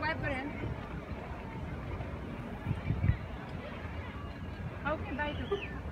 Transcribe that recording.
Weapon ook in. Ook.